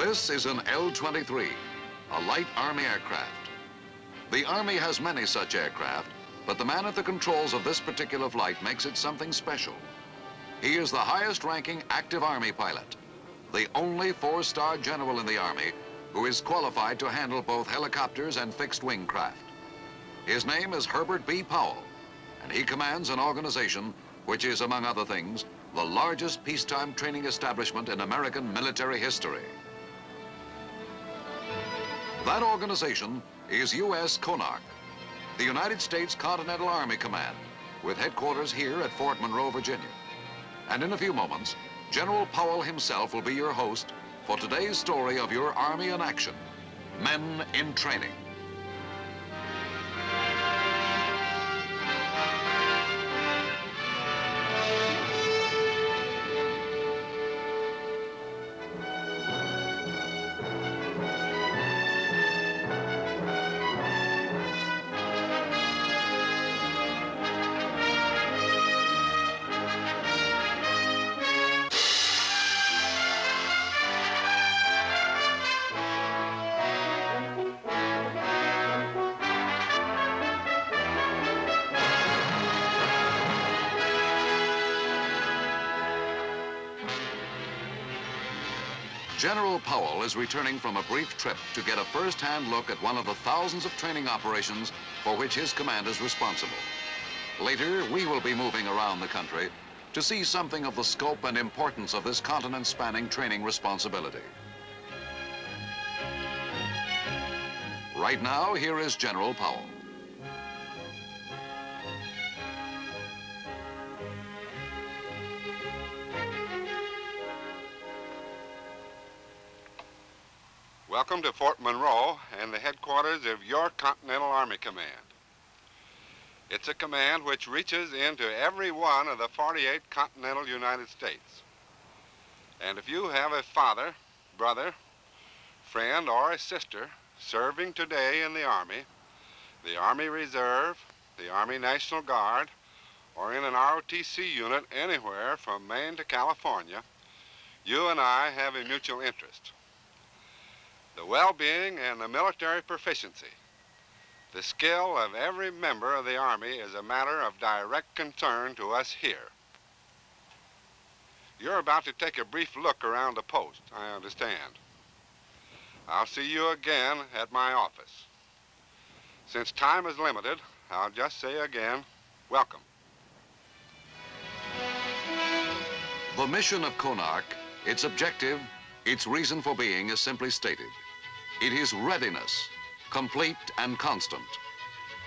This is an L-23, a light Army aircraft. The Army has many such aircraft, but the man at the controls of this particular flight makes it something special. He is the highest ranking active Army pilot, the only four-star general in the Army who is qualified to handle both helicopters and fixed wing craft. His name is Herbert B. Powell, and he commands an organization which is, among other things, the largest peacetime training establishment in American military history. That organization is U.S. CONARC, the United States Continental Army Command, with headquarters here at Fort Monroe, Virginia. And in a few moments, General Powell himself will be your host for today's story of your Army in action, Men in Training. General Powell is returning from a brief trip to get a first-hand look at one of the thousands of training operations for which his command is responsible. Later, we will be moving around the country to see something of the scope and importance of this continent-spanning training responsibility. Right now, here is General Powell. Welcome to Fort Monroe and the headquarters of your Continental Army Command. It's a command which reaches into every one of the 48 continental United States. And if you have a father, brother, friend, or a sister serving today in the Army, the Army Reserve, the Army National Guard, or in an ROTC unit anywhere from Maine to California, you and I have a mutual interest the well-being and the military proficiency. The skill of every member of the Army is a matter of direct concern to us here. You're about to take a brief look around the post, I understand. I'll see you again at my office. Since time is limited, I'll just say again, welcome. The mission of CONARC, its objective, its reason for being is simply stated. It is readiness, complete and constant.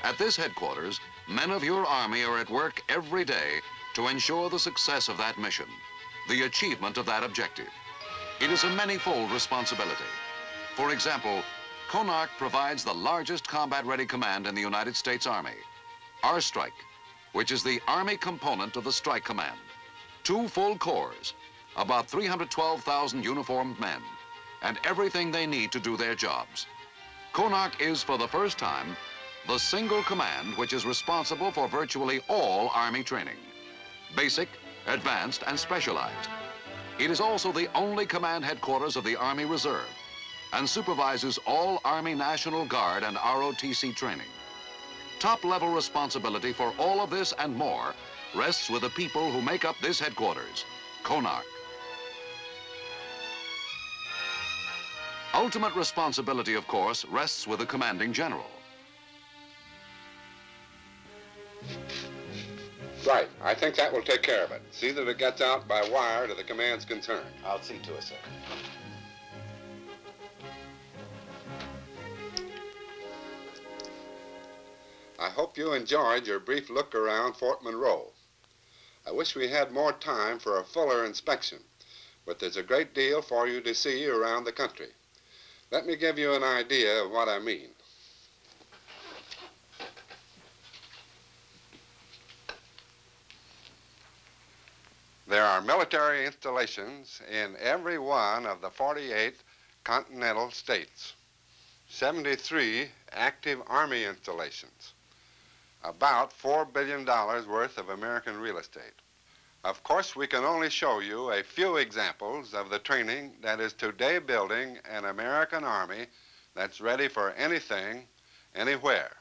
At this headquarters, men of your Army are at work every day to ensure the success of that mission, the achievement of that objective. It is a many-fold responsibility. For example, CONARC provides the largest combat-ready command in the United States Army, ARSTRIKE, which is the Army component of the Strike Command. Two full corps, about 312,000 uniformed men, and everything they need to do their jobs. CONARC is, for the first time, the single command which is responsible for virtually all Army training, basic, advanced, and specialized. It is also the only command headquarters of the Army Reserve and supervises all Army National Guard and ROTC training. Top-level responsibility for all of this and more rests with the people who make up this headquarters, CONARC. Ultimate responsibility, of course, rests with the commanding general. Right. I think that will take care of it. See that it gets out by wire to the commands concerned. I'll see to it, sir. I hope you enjoyed your brief look around Fort Monroe. I wish we had more time for a fuller inspection, but there's a great deal for you to see around the country. Let me give you an idea of what I mean. There are military installations in every one of the 48 continental states. 73 active Army installations. About $4 billion worth of American real estate. Of course, we can only show you a few examples of the training that is today building an American Army that's ready for anything, anywhere.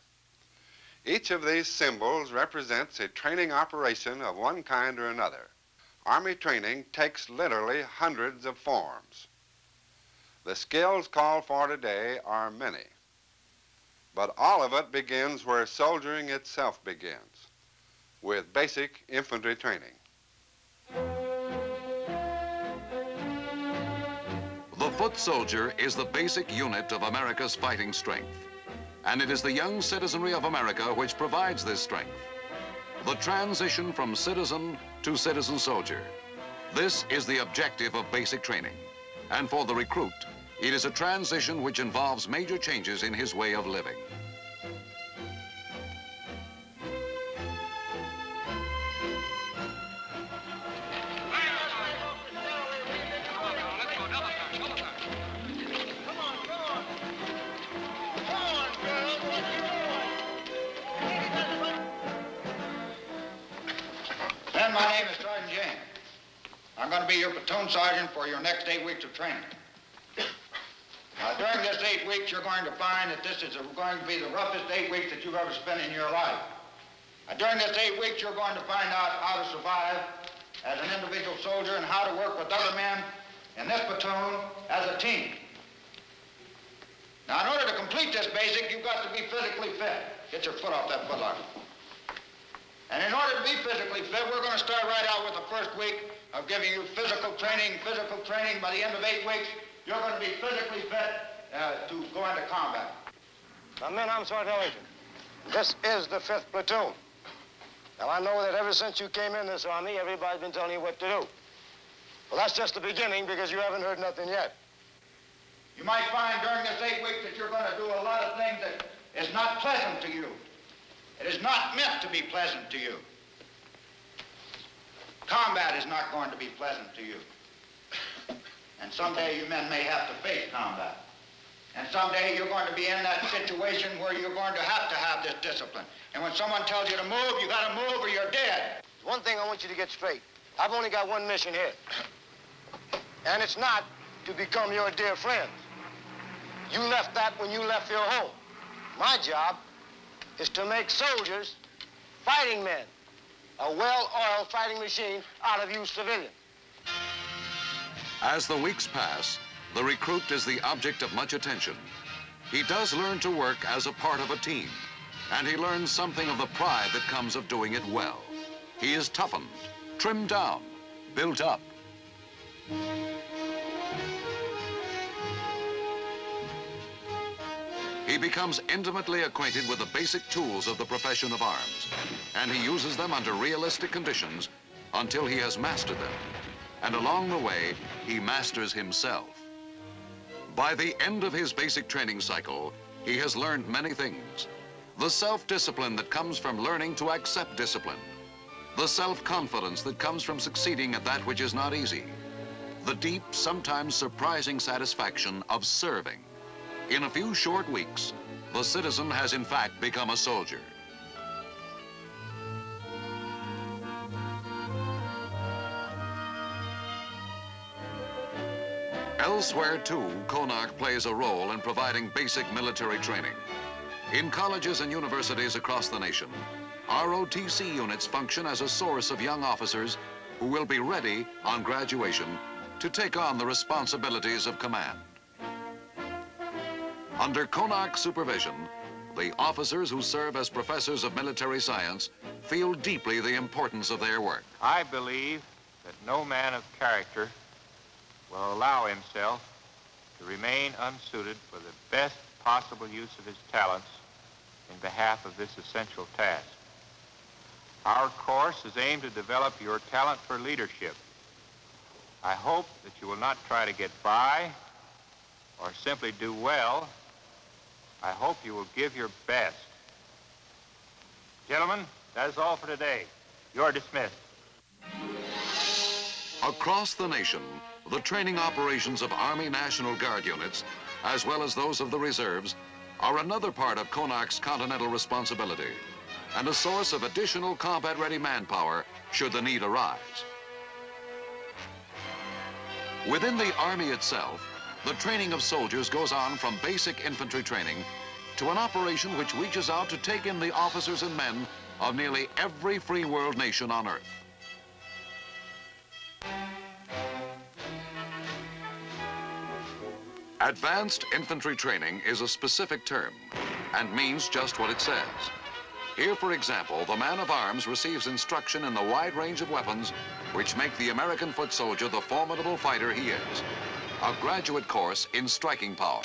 Each of these symbols represents a training operation of one kind or another. Army training takes literally hundreds of forms. The skills called for today are many, but all of it begins where soldiering itself begins, with basic infantry training. Foot soldier is the basic unit of America's fighting strength. And it is the young citizenry of America which provides this strength. The transition from citizen to citizen soldier. This is the objective of basic training. And for the recruit, it is a transition which involves major changes in his way of living. Be your platoon sergeant for your next eight weeks of training. Now, during this eight weeks, you're going to find that this is going to be the roughest eight weeks that you've ever spent in your life. Now, during this eight weeks, you're going to find out how to survive as an individual soldier and how to work with other men in this platoon as a team. Now, in order to complete this basic, you've got to be physically fit. Get your foot off that footlocker. And in order to be physically fit, we're going to start right out with the first week of giving you physical training, physical training. By the end of eight weeks, you're going to be physically fit uh, to go into combat. Now, men, I'm Sergeant Ellington. This is the 5th Platoon. Now, I know that ever since you came in this Army, everybody's been telling you what to do. Well, that's just the beginning because you haven't heard nothing yet. You might find during this eight weeks that you're going to do a lot of things that is not pleasant to you. It is not meant to be pleasant to you. Combat is not going to be pleasant to you. And someday you men may have to face combat. And someday you're going to be in that situation where you're going to have to have this discipline. And when someone tells you to move, you got to move or you're dead. One thing I want you to get straight. I've only got one mission here. And it's not to become your dear friends. You left that when you left your home. My job is to make soldiers fighting men, a well-oiled fighting machine out of you civilians. As the weeks pass, the recruit is the object of much attention. He does learn to work as a part of a team, and he learns something of the pride that comes of doing it well. He is toughened, trimmed down, built up. Becomes intimately acquainted with the basic tools of the profession of arms, and he uses them under realistic conditions until he has mastered them. And along the way, he masters himself. By the end of his basic training cycle, he has learned many things. The self-discipline that comes from learning to accept discipline. The self-confidence that comes from succeeding at that which is not easy. The deep, sometimes surprising satisfaction of serving. In a few short weeks, the citizen has in fact become a soldier. Elsewhere, too, CONARC plays a role in providing basic military training. In colleges and universities across the nation, ROTC units function as a source of young officers who will be ready on graduation to take on the responsibilities of command. Under CONARC supervision, the officers who serve as professors of military science feel deeply the importance of their work. I believe that no man of character will allow himself to remain unsuited for the best possible use of his talents in behalf of this essential task. Our course is aimed to develop your talent for leadership. I hope that you will not try to get by or simply do well. I hope you will give your best. Gentlemen, that is all for today. You're dismissed. Across the nation, the training operations of Army National Guard units, as well as those of the reserves, are another part of CONARC's continental responsibility and a source of additional combat-ready manpower should the need arise. Within the Army itself, the training of soldiers goes on from basic infantry training to an operation which reaches out to take in the officers and men of nearly every free world nation on earth. Advanced infantry training is a specific term and means just what it says. Here, for example, the man of arms receives instruction in the wide range of weapons which make the American foot soldier the formidable fighter he is. A graduate course in striking power.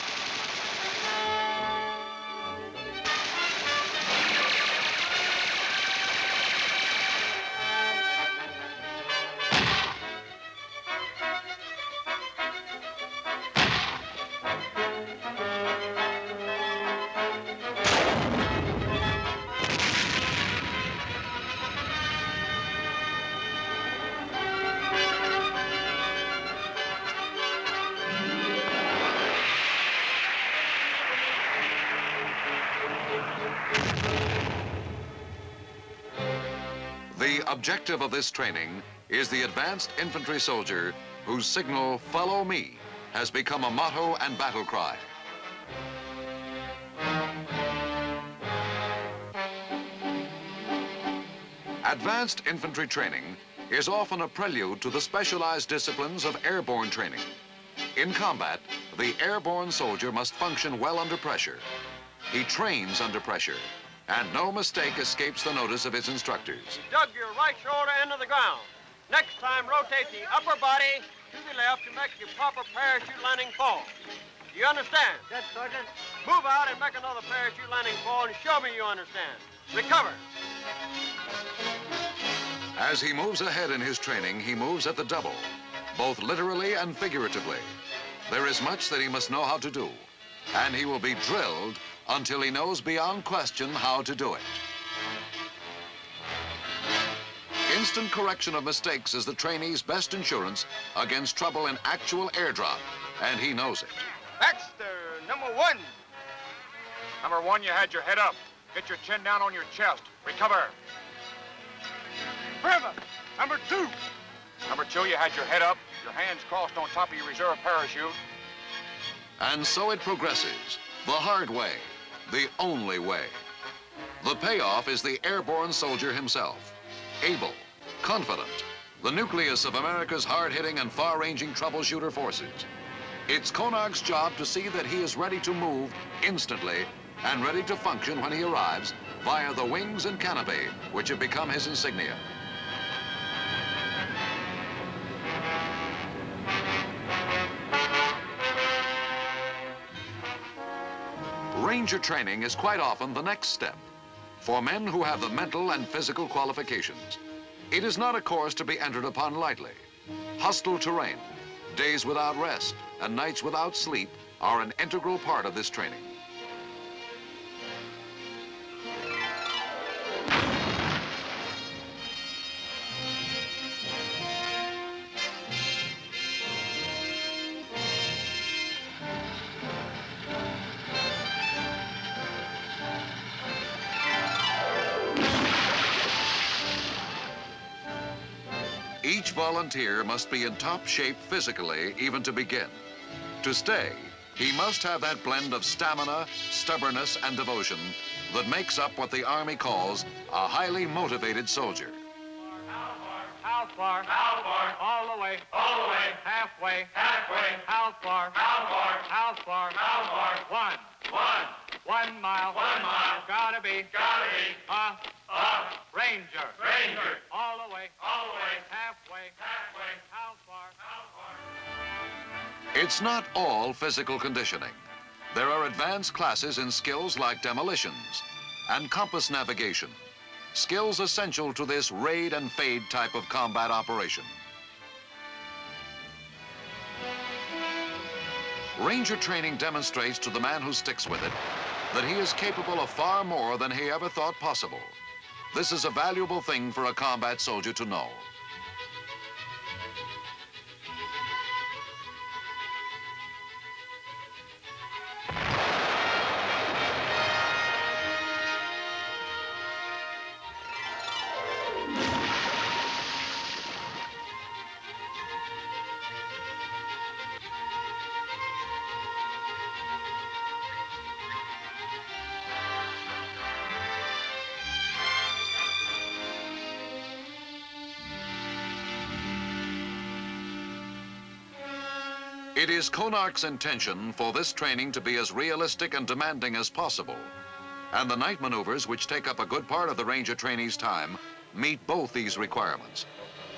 Objective of this training is the advanced infantry soldier whose signal, follow me, has become a motto and battle cry. Advanced infantry training is often a prelude to the specialized disciplines of airborne training. In combat, the airborne soldier must function well under pressure. He trains under pressure, and no mistake escapes the notice of his instructors. Dug your right shoulder into the ground. Next time, rotate the upper body to the left to make your proper parachute landing fall. Do you understand? Yes, Sergeant. Move out and make another parachute landing fall and show me you understand. Recover. As he moves ahead in his training, he moves at the double, both literally and figuratively. There is much that he must know how to do, and he will be drilled until he knows beyond question how to do it. Instant correction of mistakes is the trainee's best insurance against trouble in actual airdrop, and he knows it. Baxter, number one. Number one, you had your head up. Get your chin down on your chest. Recover. Forever. Number two. Number two, you had your head up, your hands crossed on top of your reserve parachute. And so it progresses, the hard way, the only way. The payoff is the airborne soldier himself, able, confident, the nucleus of America's hard-hitting and far-ranging troubleshooter forces. It's CONARC's job to see that he is ready to move instantly and ready to function when he arrives via the wings and canopy, which have become his insignia. Ranger training is quite often the next step for men who have the mental and physical qualifications. It is not a course to be entered upon lightly. Hostile terrain, days without rest, and nights without sleep are an integral part of this training. Volunteer must be in top shape physically even to begin. To stay, he must have that blend of stamina, stubbornness, and devotion that makes up what the Army calls a highly motivated soldier. How far? How far? All the way. All the way. Halfway. Halfway. How far? How far? How far? How far? One. One. One mile. One mile. Gotta be. Gotta be. A. A. Ranger. Ranger. All the way. All the way. Halfway. Halfway. It's not all physical conditioning. There are advanced classes in skills like demolitions and compass navigation, skills essential to this raid and fade type of combat operation. Ranger training demonstrates to the man who sticks with it that he is capable of far more than he ever thought possible. This is a valuable thing for a combat soldier to know. It is CONARC's intention for this training to be as realistic and demanding as possible. And the night maneuvers, which take up a good part of the Ranger trainee's time, meet both these requirements.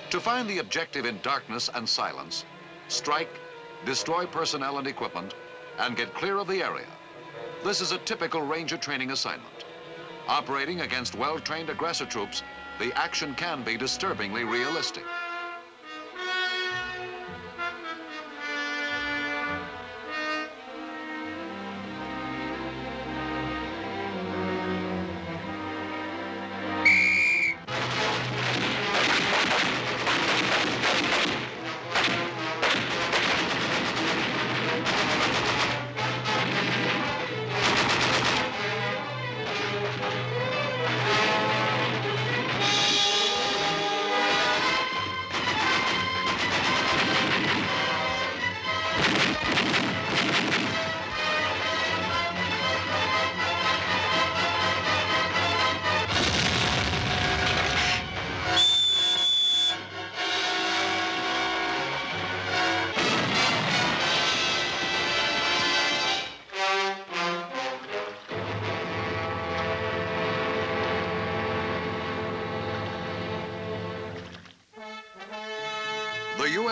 To find the objective in darkness and silence, strike, destroy personnel and equipment, and get clear of the area. This is a typical Ranger training assignment. Operating against well-trained aggressor troops, the action can be disturbingly realistic.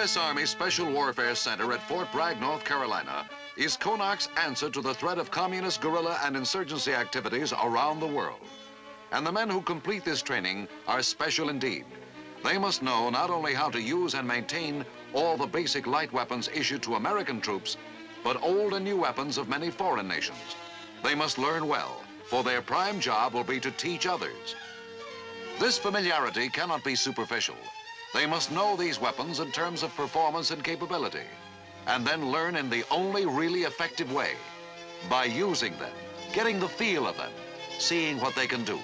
U.S. Army Special Warfare Center at Fort Bragg, North Carolina, is CONARC's answer to the threat of communist guerrilla and insurgency activities around the world. And the men who complete this training are special indeed. They must know not only how to use and maintain all the basic light weapons issued to American troops, but old and new weapons of many foreign nations. They must learn well, for their prime job will be to teach others. This familiarity cannot be superficial. They must know these weapons in terms of performance and capability, and then learn in the only really effective way, by using them, getting the feel of them, seeing what they can do.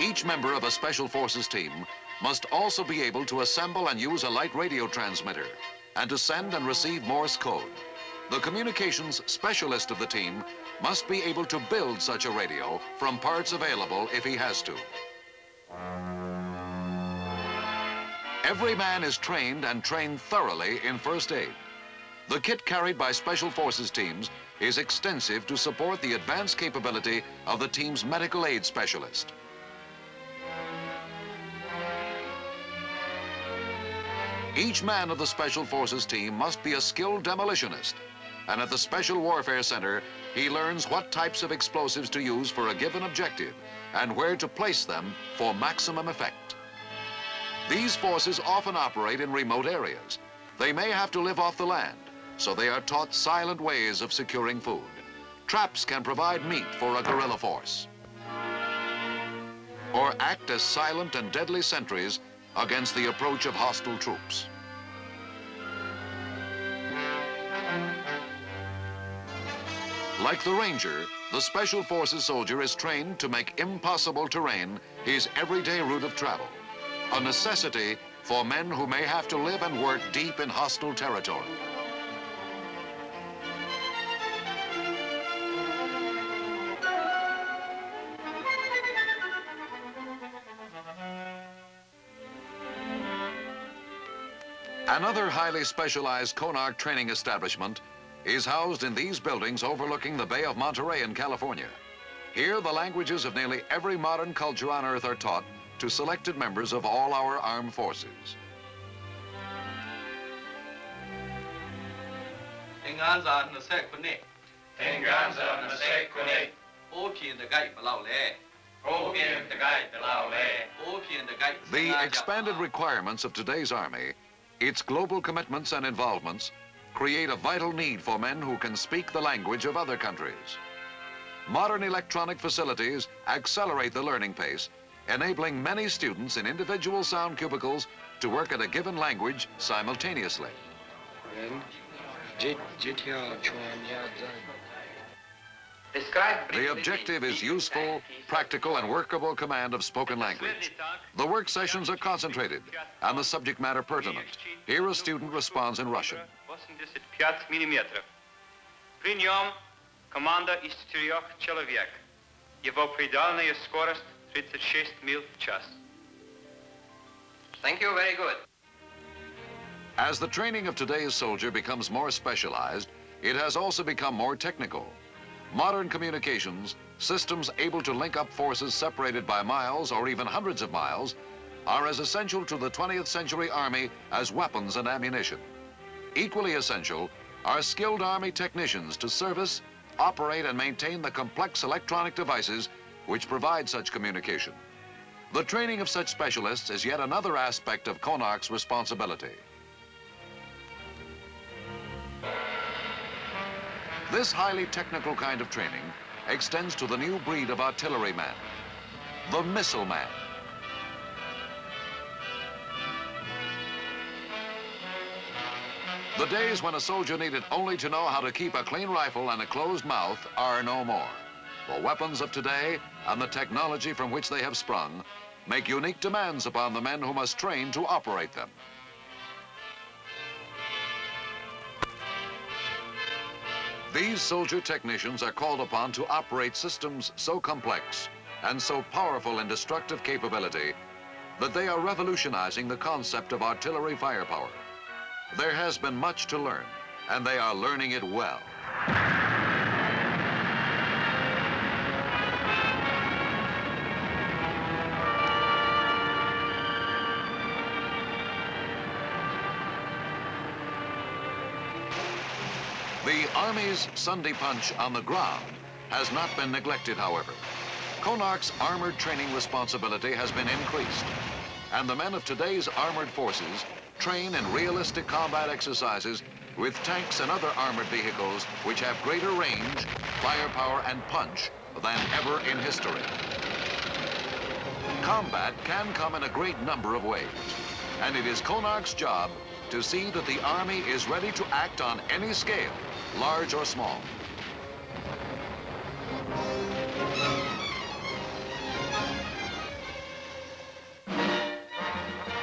Each member of a Special Forces team must also be able to assemble and use a light radio transmitter and to send and receive Morse code. The communications specialist of the team must be able to build such a radio from parts available if he has to. Every man is trained and trained thoroughly in first aid. The kit carried by Special Forces teams is extensive to support the advanced capability of the team's medical aid specialist. Each man of the Special Forces team must be a skilled demolitionist. And at the Special Warfare Center, he learns what types of explosives to use for a given objective and where to place them for maximum effect. These forces often operate in remote areas. They may have to live off the land, so they are taught silent ways of securing food. Traps can provide meat for a guerrilla force. Or act as silent and deadly sentries against the approach of hostile troops. Like the Ranger, the Special Forces soldier is trained to make impossible terrain his everyday route of travel, a necessity for men who may have to live and work deep in hostile territory. Another highly specialized CONARC training establishment is housed in these buildings overlooking the Bay of Monterey in California. Here, the languages of nearly every modern culture on Earth are taught to selected members of all our armed forces. The expanded requirements of today's army its global commitments and involvements, create a vital need for men who can speak the language of other countries. Modern electronic facilities accelerate the learning pace, enabling many students in individual sound cubicles to work at a given language simultaneously. The objective is useful, practical, and workable command of spoken language. The work sessions are concentrated and the subject matter pertinent. Here a student responds in Russian. 85 миллиметров. При нем Команда из четырех человек. Его предельная скорость 36 миль в час. Thank you, very good. As the training of today's soldier becomes more specialized, it has also become more technical. Modern communications, systems able to link up forces separated by miles or even hundreds of miles, are as essential to the 20th century Army as weapons and ammunition. Equally essential are skilled Army technicians to service, operate, and maintain the complex electronic devices which provide such communication. The training of such specialists is yet another aspect of CONARC's responsibility. This highly technical kind of training extends to the new breed of artilleryman, the missile man. The days when a soldier needed only to know how to keep a clean rifle and a closed mouth are no more. The weapons of today and the technology from which they have sprung make unique demands upon the men who must train to operate them. These soldier technicians are called upon to operate systems so complex and so powerful in destructive capability that they are revolutionizing the concept of artillery firepower. There has been much to learn, and they are learning it well. Army's Sunday punch on the ground has not been neglected, however. CONARC's armored training responsibility has been increased, and the men of today's armored forces train in realistic combat exercises with tanks and other armored vehicles which have greater range, firepower, and punch than ever in history. Combat can come in a great number of ways, and it is CONARC's job to see that the Army is ready to act on any scale, large or small.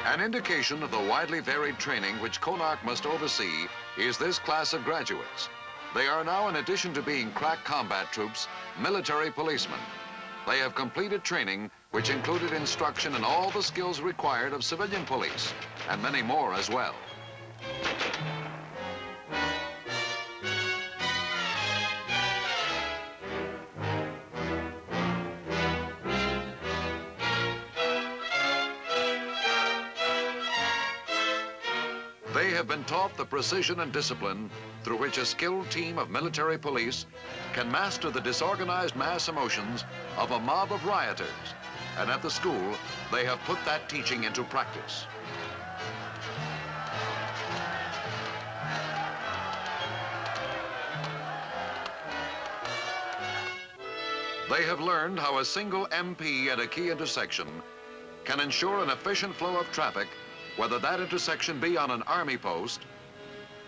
An indication of the widely varied training which CONARC must oversee is this class of graduates. They are now, in addition to being crack combat troops, military policemen. They have completed training which included instruction in all the skills required of civilian police, and many more as well. They have been taught the precision and discipline through which a skilled team of military police can master the disorganized mass emotions of a mob of rioters. And at the school, they have put that teaching into practice. They have learned how a single MP at a key intersection can ensure an efficient flow of traffic, whether that intersection be on an army post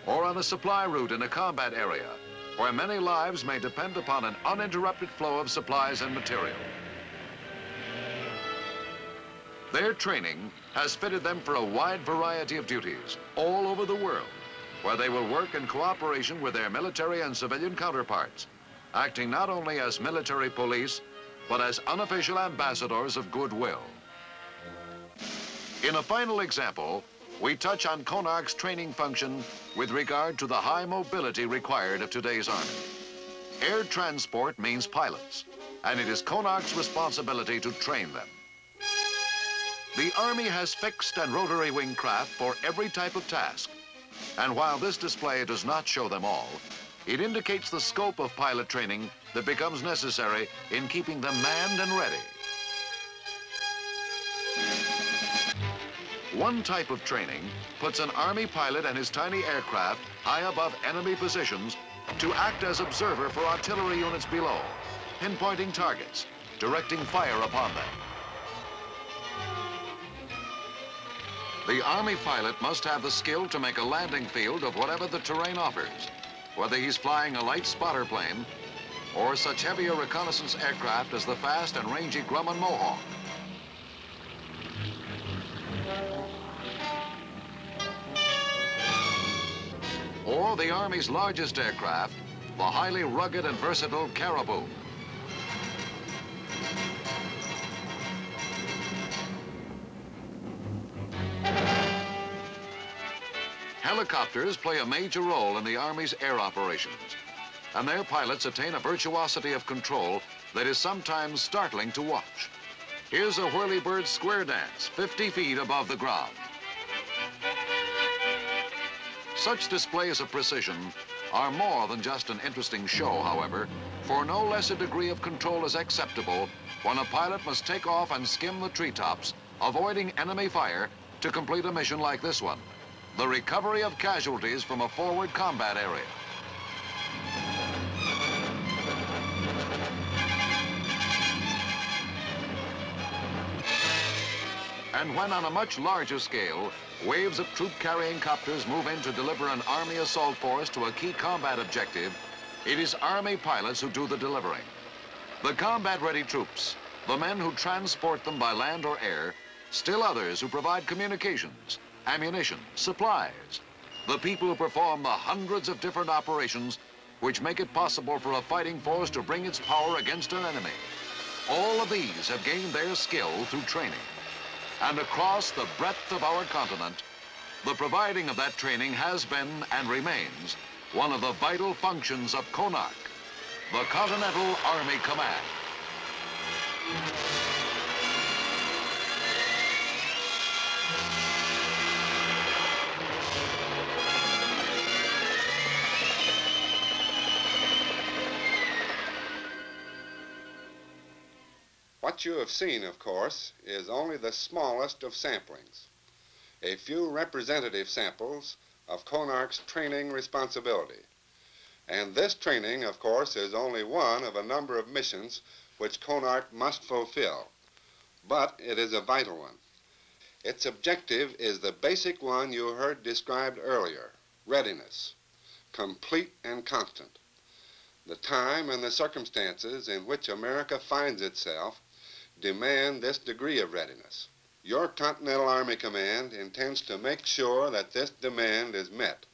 or on a supply route in a combat area, where many lives may depend upon an uninterrupted flow of supplies and material. Their training has fitted them for a wide variety of duties all over the world, where they will work in cooperation with their military and civilian counterparts, acting not only as military police, but as unofficial ambassadors of goodwill. In a final example, we touch on CONARC's training function with regard to the high mobility required of today's Army. Air transport means pilots, and it is CONARC's responsibility to train them. The Army has fixed and rotary wing craft for every type of task, and while this display does not show them all, it indicates the scope of pilot training that becomes necessary in keeping them manned and ready. One type of training puts an Army pilot and his tiny aircraft high above enemy positions to act as observer for artillery units below, pinpointing targets, directing fire upon them. The Army pilot must have the skill to make a landing field of whatever the terrain offers, whether he's flying a light spotter plane or such heavier reconnaissance aircraft as the fast and rangy Grumman Mohawk. Or the Army's largest aircraft, the highly rugged and versatile Caribou. Helicopters play a major role in the Army's air operations, and their pilots attain a virtuosity of control that is sometimes startling to watch. Here's a whirlybird square dance 50 feet above the ground. Such displays of precision are more than just an interesting show, however, for no less a degree of control is acceptable when a pilot must take off and skim the treetops, avoiding enemy fire to complete a mission like this one, the recovery of casualties from a forward combat area. And when on a much larger scale, waves of troop-carrying copters move in to deliver an Army assault force to a key combat objective, it is Army pilots who do the delivering. The combat-ready troops, the men who transport them by land or air, still others who provide communications, ammunition, supplies, the people who perform the hundreds of different operations which make it possible for a fighting force to bring its power against an enemy. All of these have gained their skill through training. And across the breadth of our continent, the providing of that training has been and remains one of the vital functions of CONARC, the Continental Army Command. What you have seen, of course, is only the smallest of samplings. A few representative samples of CONARC's training responsibility. And this training, of course, is only one of a number of missions which CONARC must fulfill. But it is a vital one. Its objective is the basic one you heard described earlier, readiness, complete and constant. The time and the circumstances in which America finds itself demand this degree of readiness. Your Continental Army Command intends to make sure that this demand is met.